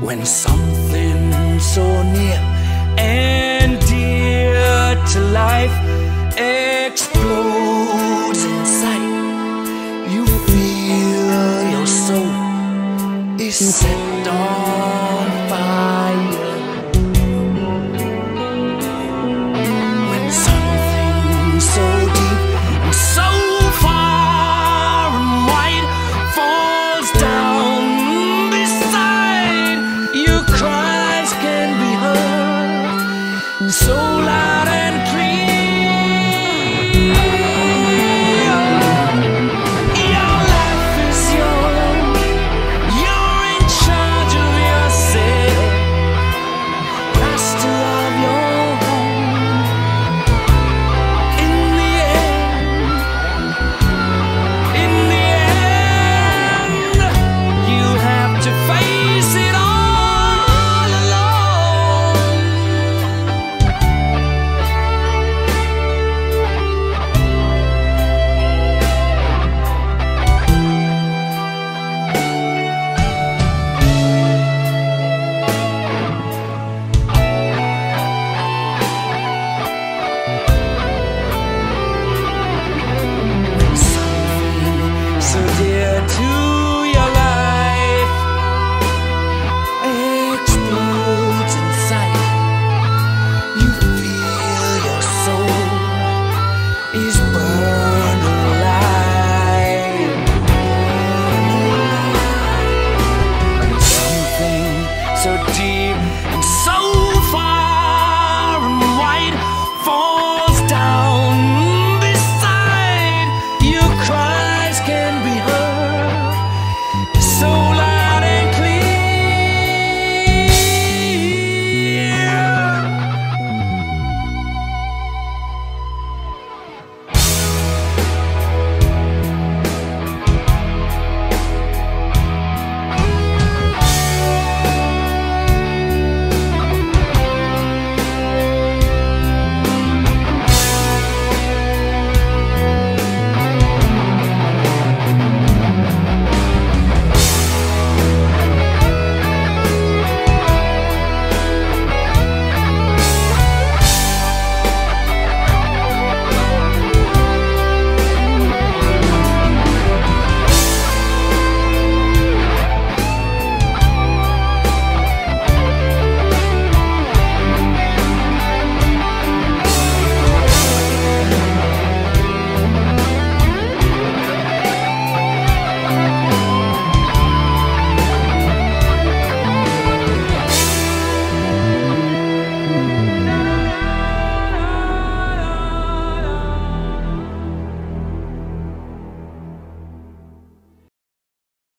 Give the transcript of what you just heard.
when something so near and dear to life explodes in sight. You feel your soul is set on light.